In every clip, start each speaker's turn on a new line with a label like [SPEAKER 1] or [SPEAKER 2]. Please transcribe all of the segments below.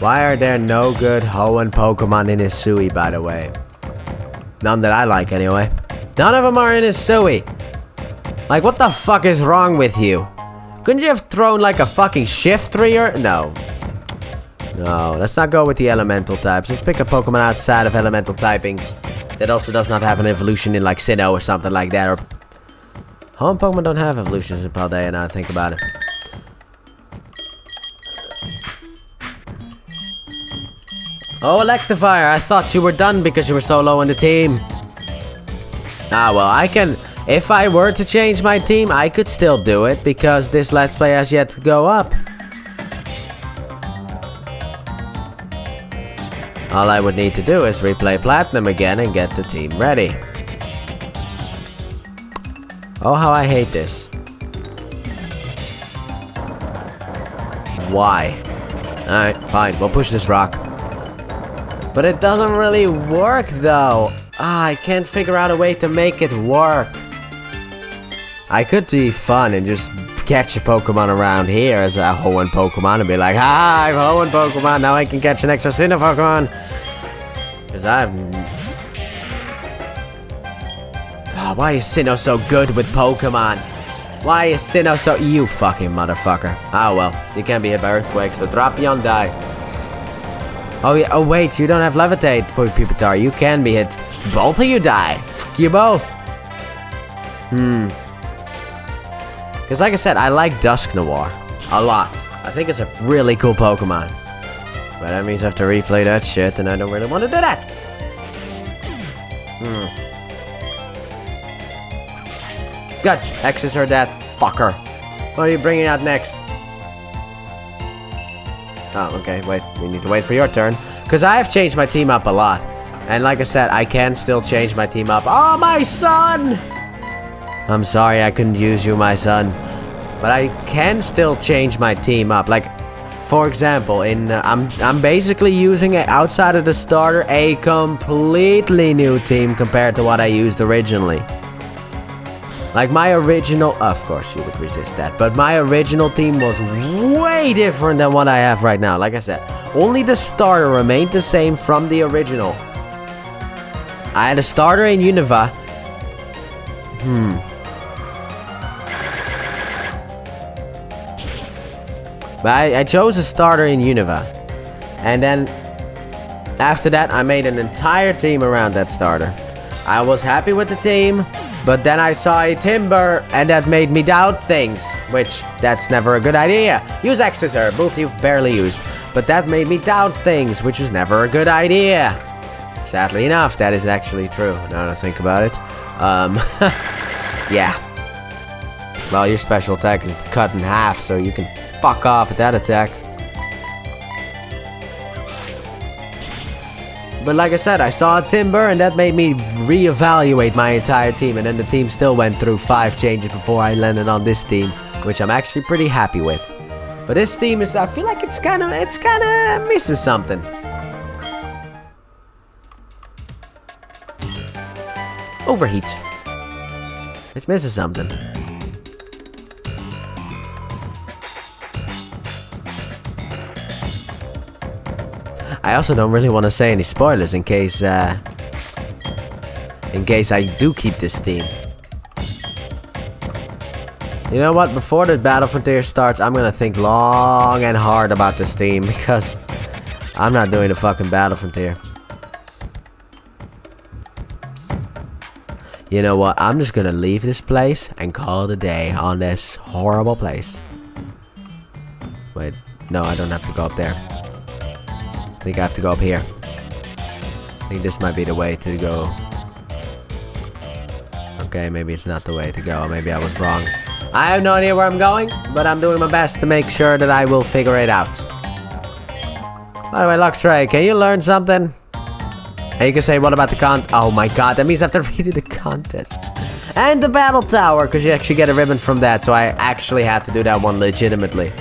[SPEAKER 1] Why are there no good Hoenn Pokemon in Hisui, by the way? None that I like, anyway. None of them are in Hisui. Like, what the fuck is wrong with you? Couldn't you have thrown, like, a fucking Shiftry or... No. No, let's not go with the elemental types. Let's pick a Pokemon outside of elemental typings. That also does not have an evolution in, like, Sinnoh or something like that. Or... Hoenn Pokemon don't have evolutions in Paldea, now I think about it. Oh, Electivire, I thought you were done because you were so low in the team. Ah, well, I can... If I were to change my team, I could still do it because this Let's Play has yet to go up. All I would need to do is replay Platinum again and get the team ready. Oh, how I hate this. Why? Alright, fine, we'll push this rock. But it doesn't really work though. Ah, I can't figure out a way to make it work. I could be fun and just catch a Pokemon around here as a Hoenn Pokemon and be like, Hi, I'm Hoenn Pokemon, now I can catch an extra Sinnoh Pokemon. Because I'm... Oh, why is Sinnoh so good with Pokemon? Why is Sinnoh so... You fucking motherfucker. Oh well, you can't be hit by Earthquake, so drop Beyond Die. Oh yeah, oh wait, you don't have Levitate, Pupitar. You can be hit. Both of you die. Fuck you both. Hmm. Because like I said, I like Dusk Dusknoir. A lot. I think it's a really cool Pokemon. But that means I have to replay that shit, and I don't really want to do that. Hmm. Good. X-Scissor that fucker. What are you bringing out next? Oh, okay, wait. We need to wait for your turn. Because I have changed my team up a lot. And like I said, I can still change my team up. Oh, my son! I'm sorry I couldn't use you, my son. But I can still change my team up. Like, for example, in uh, I'm I'm basically using it outside of the starter a completely new team compared to what I used originally. Like my original, of course you would resist that, but my original team was way different than what I have right now. Like I said, only the starter remained the same from the original. I had a starter in Unova. Hmm. But I, I chose a starter in Unova. And then after that, I made an entire team around that starter. I was happy with the team. But then I saw a timber, and that made me doubt things. Which, that's never a good idea. Use X-Scissor, move you've barely used. But that made me doubt things, which is never a good idea. Sadly enough, that is actually true, now that I think about it. Um, yeah. Well, your special attack is cut in half, so you can fuck off with that attack. But like I said, I saw Timber and that made me reevaluate my entire team. And then the team still went through five changes before I landed on this team, which I'm actually pretty happy with. But this team is, I feel like it's kind of, it's kind of misses something. Overheat. It's missing something. I also don't really want to say any spoilers in case, uh, in case I do keep this theme. You know what? Before the Battle Frontier starts, I'm gonna think long and hard about this theme because I'm not doing the fucking Battle Frontier. You know what? I'm just gonna leave this place and call a day on this horrible place. Wait, no, I don't have to go up there. I think I have to go up here. I think this might be the way to go. Okay, maybe it's not the way to go. Maybe I was wrong. I have no idea where I'm going, but I'm doing my best to make sure that I will figure it out. By the way, Luxray, can you learn something? And you can say, what about the con- Oh my god, that means I have to redo the contest. And the battle tower, because you actually get a ribbon from that, so I actually had to do that one legitimately.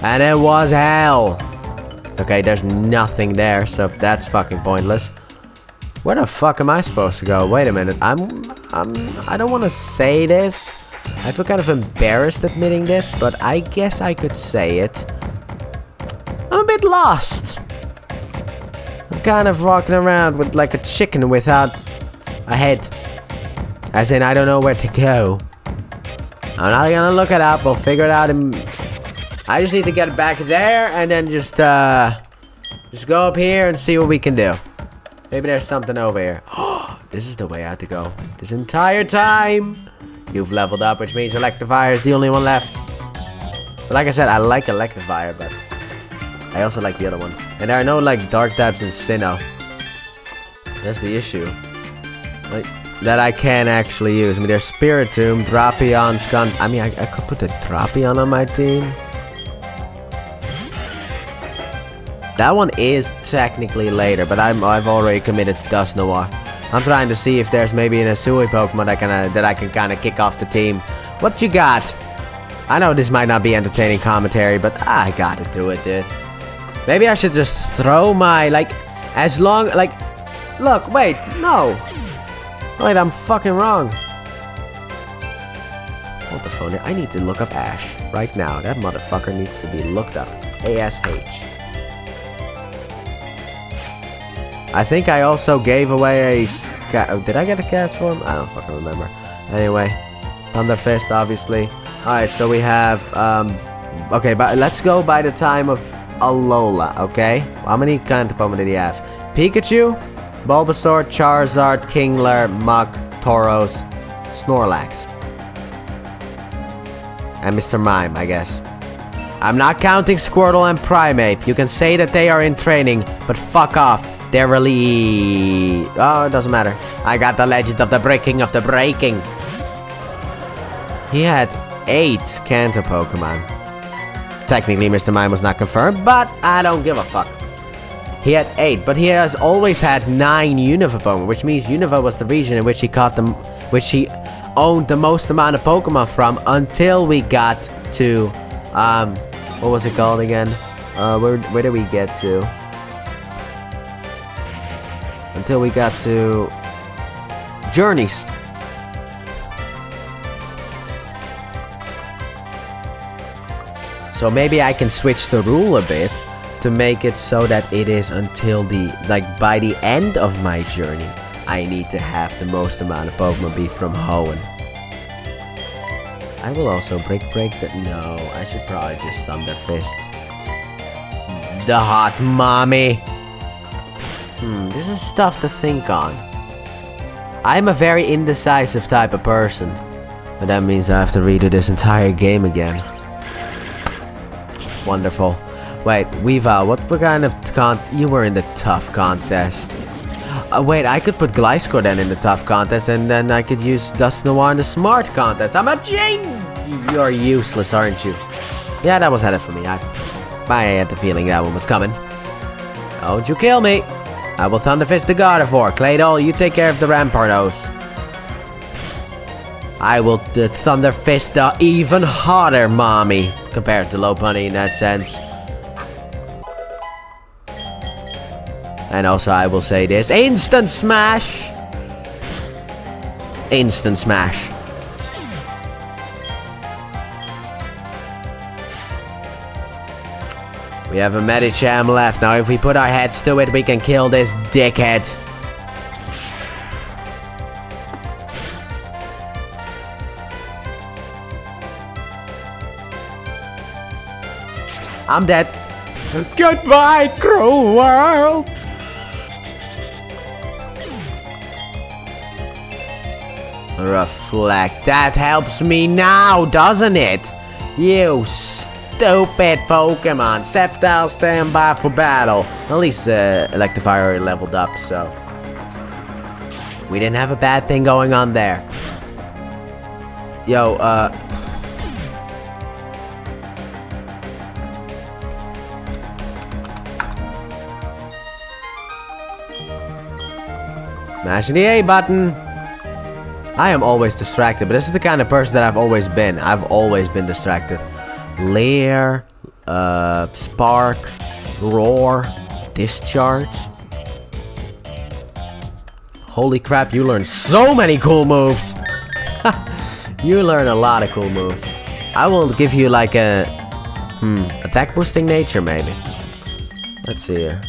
[SPEAKER 1] And it was hell. Okay, there's nothing there, so that's fucking pointless. Where the fuck am I supposed to go? Wait a minute. I'm... I'm... I don't want to say this. I feel kind of embarrassed admitting this, but I guess I could say it. I'm a bit lost. I'm kind of walking around with like a chicken without a head. As in, I don't know where to go. I'm not gonna look it up. We'll figure it out. In... I just need to get back there and then just, uh... Just go up here and see what we can do. Maybe there's something over here. Oh, this is the way I have to go. This entire time. You've leveled up, which means Electivire is the only one left. But like I said, I like Electivire, but... I also like the other one. And there are no, like, Dark types in Sinnoh. That's the issue. Like, that I can actually use. I mean, there's Spiritomb, Drapion, Scun... I mean, I, I could put the Drapion on my team. That one is technically later, but I'm, I've already committed to Dusknoir. I'm trying to see if there's maybe an Hisui Pokemon that, can, uh, that I can kind of kick off the team. What you got? I know this might not be entertaining commentary, but I gotta do it, dude. Maybe I should just throw my, like, as long, like, look, wait, no. Wait, I'm fucking wrong. Hold the phone here. I need to look up Ash right now. That motherfucker needs to be looked up. A-S-H. I think I also gave away a... Oh, did I get a Castform? I don't fucking remember. Anyway, Thunder Fist, obviously. Alright, so we have... Um, okay, but let's go by the time of Alola, okay? How many kind of Pokemon did he have? Pikachu, Bulbasaur, Charizard, Kingler, Muk, Tauros, Snorlax. And Mr. Mime, I guess. I'm not counting Squirtle and Primeape. You can say that they are in training, but fuck off. They're really... Oh, it doesn't matter. I got the legend of the breaking of the breaking. He had eight Kanto Pokemon. Technically, Mr. Mime was not confirmed, but I don't give a fuck. He had eight, but he has always had nine Unova Pokemon, which means Unova was the region in which he caught them, which he owned the most amount of Pokemon from until we got to, um, what was it called again? Uh, where, where did we get to? Until we got to Journeys. So maybe I can switch the rule a bit to make it so that it is until the, like by the end of my journey, I need to have the most amount of Pokemon be from Hoenn. I will also break break that. No, I should probably just Thunder Fist. The hot mommy. Hmm, this is stuff to think on. I'm a very indecisive type of person. But that means I have to redo this entire game again. Wonderful. Wait, Weavile, what kind of con- You were in the tough contest. Uh, wait, I could put Gliscor then in the tough contest and then I could use Dusknoir in the smart contest. I'm a genius! You're useless, aren't you? Yeah, that was headed for me. I, I had the feeling that one was coming. Don't you kill me! I will Thunderfist the Gardevoir. Claydol, you take care of the Rampardos. I will the Thunderfist the even harder mommy compared to Lopunny in that sense. And also I will say this. Instant Smash! Instant Smash. We have a Medicham left. Now, if we put our heads to it, we can kill this dickhead. I'm dead. Goodbye, cruel world! Reflect. That helps me now, doesn't it? You stupid Pokemon. Sceptile, stand by for battle. At least uh, already leveled up, so... We didn't have a bad thing going on there. Yo, uh... Mashing the A button. I am always distracted, but this is the kind of person that I've always been. I've always been distracted. Leer, uh, Spark, Roar, Discharge. Holy crap, you learn so many cool moves! you learn a lot of cool moves. I will give you like a... Hmm, attack boosting nature maybe. Let's see here.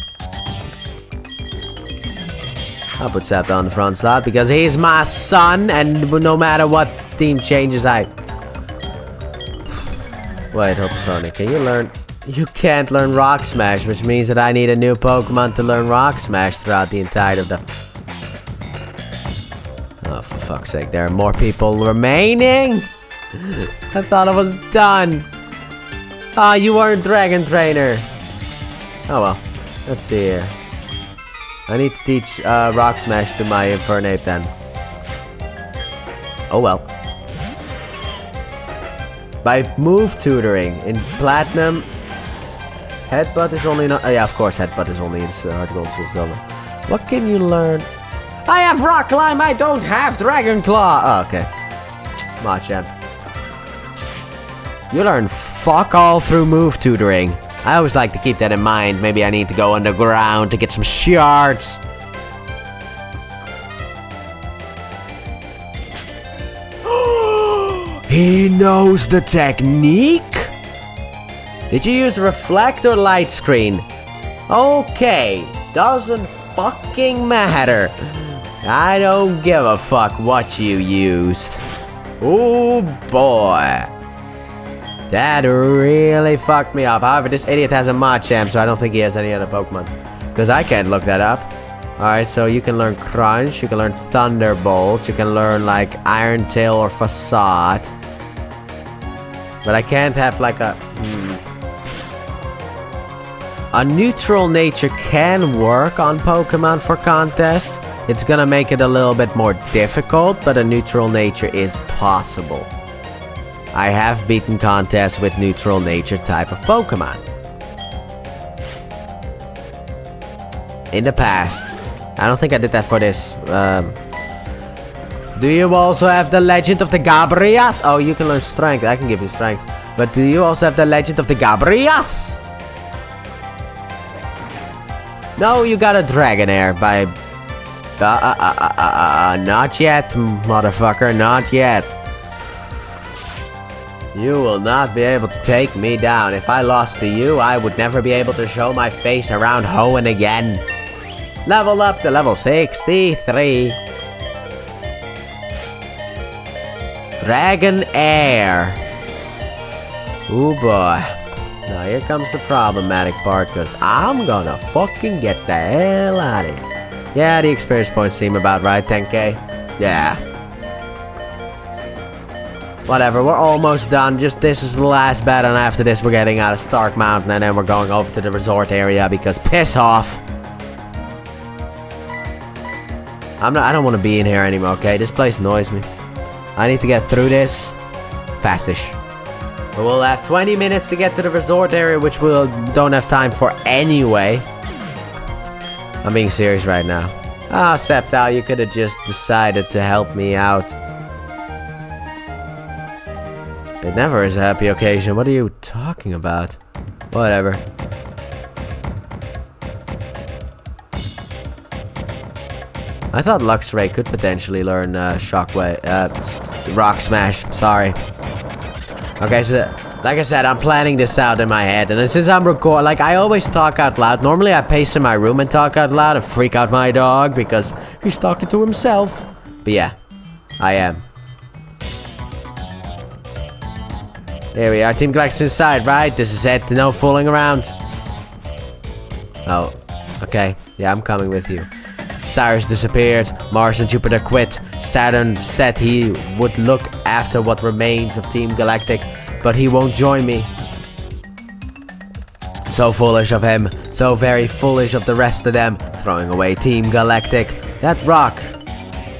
[SPEAKER 1] I'll put Sceptile on the front slot because he's my son, and no matter what team changes, I... Wait, Hopophonic, can you learn... You can't learn Rock Smash, which means that I need a new Pokemon to learn Rock Smash throughout the entire of the... Oh, for fuck's sake, there are more people remaining? I thought it was done. Ah, oh, you are a Dragon Trainer. Oh well. Let's see here. I need to teach uh, Rock Smash to my Infernape then. Oh well. By move tutoring in Platinum, Headbutt is only not. Yeah, of course, Headbutt is only in HeartGold Soul Silver. What can you learn? I have Rock Climb. I don't have Dragon Claw. Oh, okay. Machamp. You learn fuck all through move tutoring. I always like to keep that in mind. Maybe I need to go underground to get some shards. He knows the technique? Did you use reflect or light screen? Okay, doesn't fucking matter. I don't give a fuck what you used. Oh boy. That really fucked me up. However, this idiot has a Machamp, so I don't think he has any other Pokemon. Because I can't look that up. Alright, so you can learn Crunch, you can learn Thunderbolt, you can learn like Iron Tail or Facade. But I can't have like a... Hmm. A neutral nature can work on Pokemon for contests. It's gonna make it a little bit more difficult, but a neutral nature is possible. I have beaten contests with neutral nature type of Pokemon. In the past. I don't think I did that for this. Um, do you also have the Legend of the Gabrias? Oh, you can learn Strength. I can give you Strength. But do you also have the Legend of the Gabrias? No, you got a Dragonair by... Uh, uh, uh, uh, uh, not yet, motherfucker. Not yet. You will not be able to take me down. If I lost to you, I would never be able to show my face around Hoenn again. Level up to level 63. Dragonair. Oh boy. Now here comes the problematic part, because I'm gonna fucking get the hell out of here. Yeah, the experience points seem about right, 10k. Yeah. Whatever, we're almost done. Just this is the last battle, and after this, we're getting out of Stark Mountain, and then we're going over to the resort area because piss off. I'm not. I don't want to be in here anymore. Okay, this place annoys me. I need to get through this fastish. We'll have 20 minutes to get to the resort area, which we we'll, don't have time for anyway. I'm being serious right now. Ah, oh, you could have just decided to help me out. It never is a happy occasion. What are you talking about? Whatever. I thought Luxray could potentially learn uh, Shockwave, uh, Rock Smash. Sorry. Okay, so like I said, I'm planning this out in my head, and since I'm recording, like I always talk out loud. Normally, I pace in my room and talk out loud and freak out my dog because he's talking to himself. But yeah, I am. There we are. Team Galactic inside, right? This is it. No fooling around. Oh, okay. Yeah, I'm coming with you. Cyrus disappeared. Mars and Jupiter quit. Saturn said he would look after what remains of Team Galactic, but he won't join me. So foolish of him. So very foolish of the rest of them. Throwing away Team Galactic. That rock.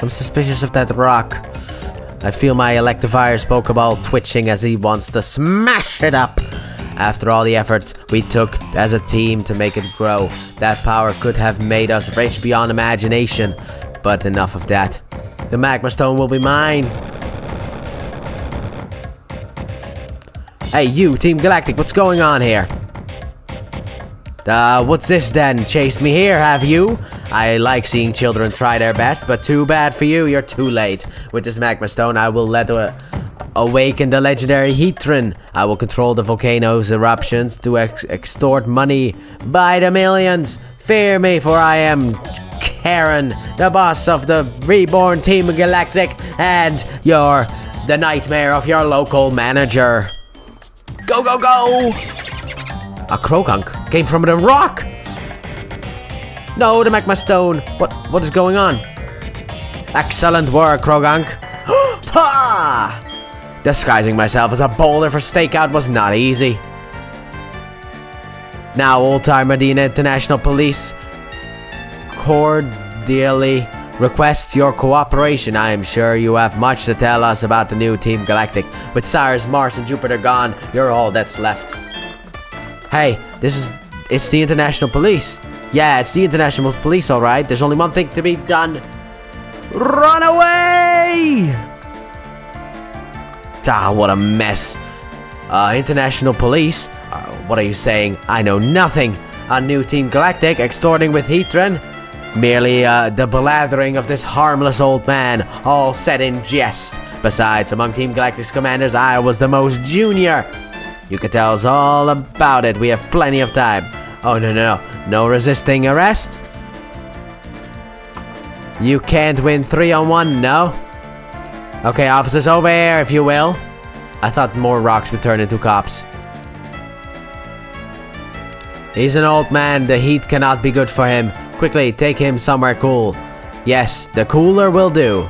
[SPEAKER 1] I'm suspicious of that rock. I feel my Electivire's Pokeball twitching as he wants to smash it up. After all the effort we took as a team to make it grow, that power could have made us rich beyond imagination. But enough of that. The Magma Stone will be mine. Hey, you, Team Galactic, what's going on here? Uh, what's this then? Chased me here, have you? I like seeing children try their best, but too bad for you, you're too late. With this magma stone, I will let uh, awaken the legendary Heatran. I will control the volcano's eruptions to ex extort money by the millions. Fear me, for I am Charon, the boss of the reborn Team Galactic, and you're the nightmare of your local manager. Go, go, go! A Croagunk came from the rock! No, the magma stone. What, what is going on? Excellent work, Croagunk. Pah! Disguising myself as a boulder for stakeout was not easy. Now, Old Time Medina International Police cordially requests your cooperation. I am sure you have much to tell us about the new Team Galactic. With Cyrus, Mars, and Jupiter gone, you're all that's left. Hey, this is... It's the International Police. Yeah, it's the International Police, alright. There's only one thing to be done. Run away! Ah, what a mess. Uh, International Police? Uh, what are you saying? I know nothing. A new Team Galactic extorting with Heatran? Merely uh, the blathering of this harmless old man, all said in jest. Besides, among Team Galactic's commanders, I was the most junior. You can tell us all about it. We have plenty of time. Oh, no, no, no. No resisting arrest? You can't win three on one, no? Okay, officers, over here, if you will. I thought more rocks would turn into cops. He's an old man. The heat cannot be good for him. Quickly, take him somewhere cool. Yes, the cooler will do.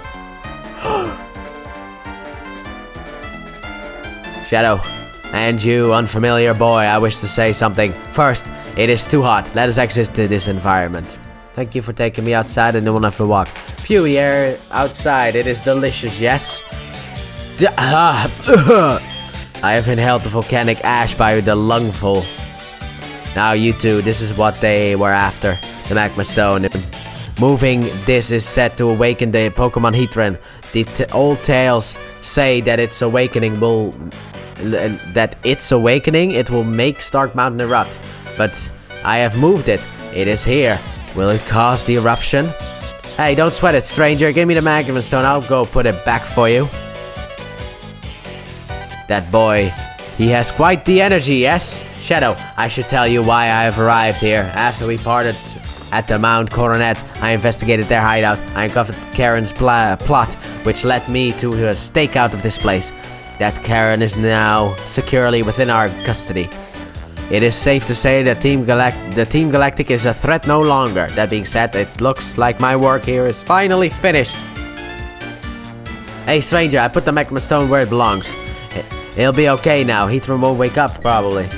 [SPEAKER 1] Shadow, and you, unfamiliar boy, I wish to say something. First, it is too hot. Let us exit to this environment. Thank you for taking me outside and one have to walk. Phew, the air outside, it is delicious, yes? I have inhaled the volcanic ash by the lungful. Now you two, this is what they were after. The magma stone. Moving this is set to awaken the Pokemon Heatran. The old tales say that its awakening will that its awakening it will make Stark Mountain erupt. But I have moved it. It is here. Will it cause the eruption? Hey, don't sweat it, stranger. Give me the Magma Stone. I'll go put it back for you. That boy, he has quite the energy, yes? Shadow, I should tell you why I have arrived here. After we parted at the Mount Coronet, I investigated their hideout. I uncovered Charon's pl plot, which led me to a stakeout of this place. That Charon is now securely within our custody. It is safe to say that Team Galact the Team Galactic is a threat no longer. That being said, it looks like my work here is finally finished. Hey stranger, I put the magma stone where it belongs. It'll be okay now, Heatran won't wake up, probably.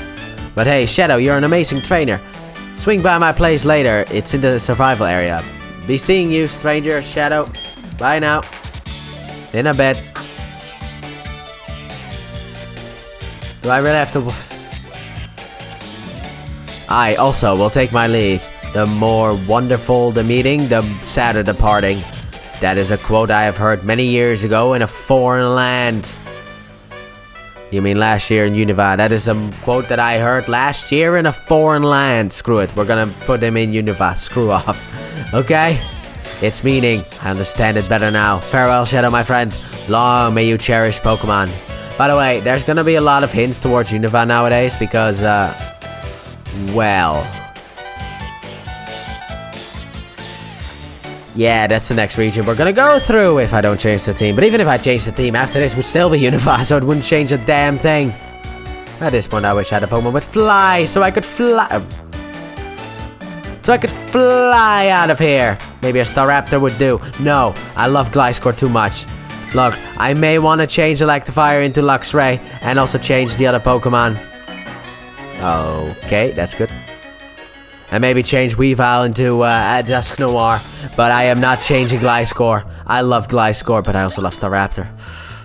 [SPEAKER 1] But hey, Shadow, you're an amazing trainer. Swing by my place later, it's in the survival area. Be seeing you, stranger, Shadow. Bye now. In a bed. Do I really have to... I also will take my leave. The more wonderful the meeting, the sadder the parting. That is a quote I have heard many years ago in a foreign land. You mean last year in Unova? That is a quote that I heard last year in a foreign land. Screw it. We're gonna put him in Unova. Screw off. Okay? Its meaning. I understand it better now. Farewell, Shadow, my friend. Long may you cherish Pokemon. By the way, there's gonna be a lot of hints towards Unova nowadays because, uh, well... Yeah, that's the next region we're gonna go through if I don't change the team. But even if I change the team, after this would still be Unova, so it wouldn't change a damn thing. At this point, I wish I had a Pokemon with fly, so I could fly... So I could fly out of here. Maybe a Staraptor would do. No, I love Gliscor too much. Look, I may want to change Electivire into Luxray and also change the other Pokemon. Okay, that's good. And maybe change Weavile into uh, Dusknoir. But I am not changing Gliscor. I love Gliscor, but I also love Staraptor.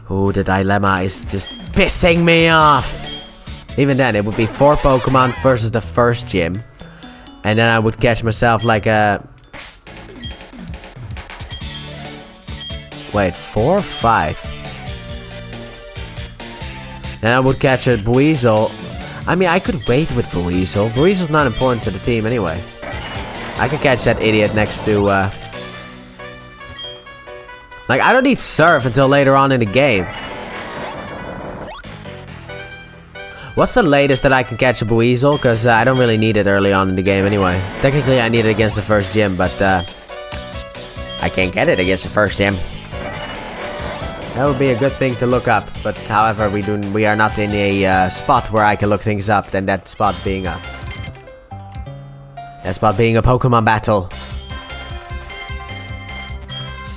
[SPEAKER 1] Oh, the dilemma is just pissing me off. Even then, it would be four Pokemon versus the first gym. And then I would catch myself like a... Wait, four or five? Then I would catch a Buizel I mean, I could wait with Buizel. Buizel's not important to the team anyway. I could catch that idiot next to, uh... Like, I don't need Surf until later on in the game. What's the latest that I can catch a Buizel? Because uh, I don't really need it early on in the game anyway. Technically, I need it against the first gym, but uh, I can't get it against the first gym. That would be a good thing to look up, but however, we do we are not in a uh, spot where I can look things up. Then that spot being a that spot being a Pokemon battle.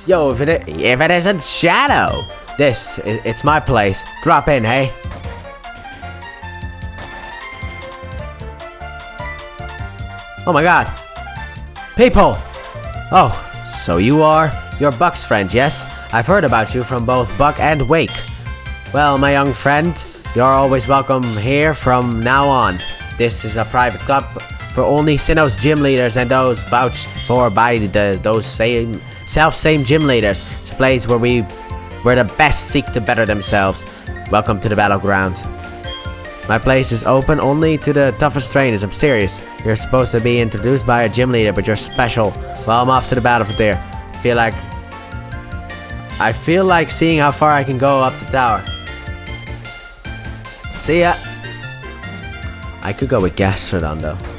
[SPEAKER 1] Yo, if it if it isn't Shadow, this it's my place. Drop in, hey. Oh my God, people! Oh, so you are your Buck's friend, yes? I've heard about you from both Buck and Wake. Well, my young friend, you're always welcome here from now on. This is a private club for only Sinnoh's gym leaders and those vouched for by the those same self-same gym leaders. It's a place where we where the best seek to better themselves. Welcome to the battleground. My place is open only to the toughest trainers, I'm serious. You're supposed to be introduced by a gym leader, but you're special. Well, I'm off to the battlefield there. Feel like... I feel like seeing how far I can go up the tower. See ya! I could go with Gastrodon though.